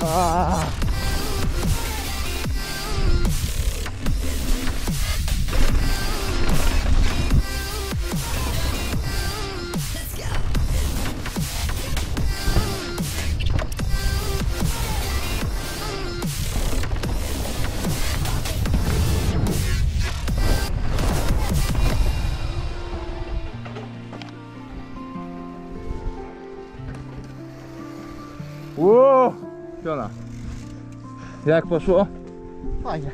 A. Ło! Piona. Jak poszło? Fajnie.